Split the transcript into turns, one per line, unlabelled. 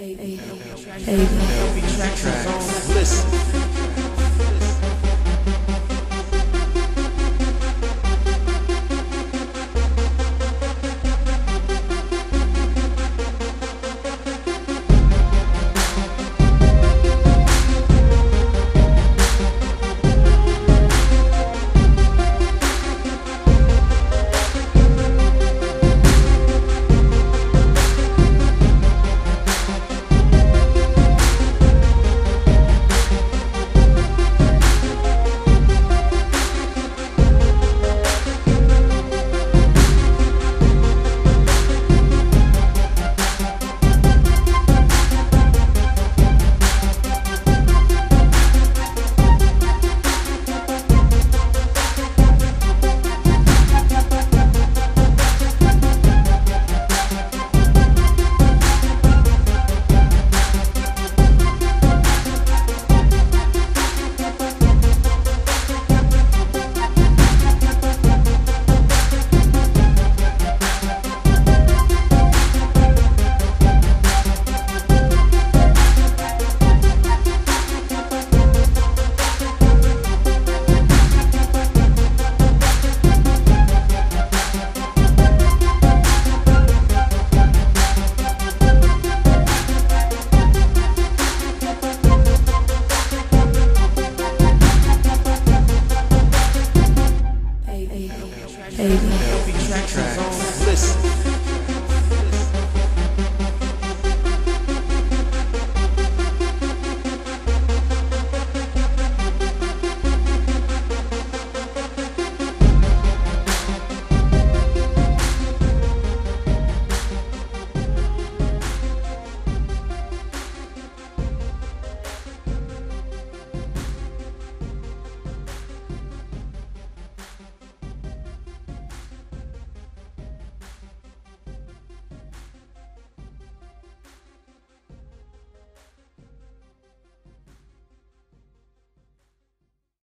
A B A B. Listen. Baby.